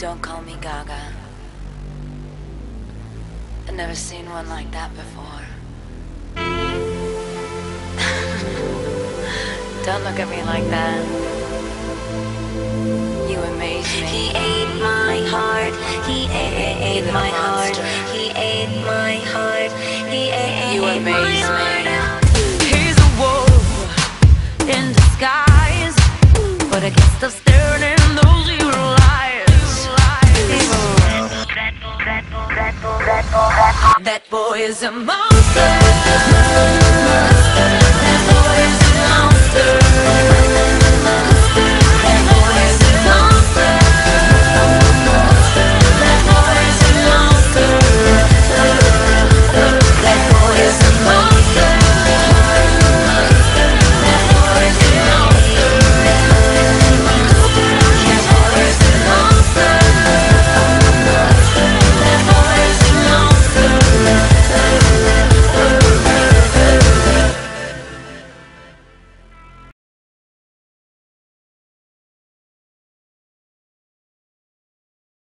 Don't call me Gaga. I've never seen one like that before. Don't look at me like that. You amaze me. He ate my heart. He ate Even a my heart. He ate my heart. He ate You my amaze heart. me. He's a wolf in disguise, but I can't stop That boy is a monster.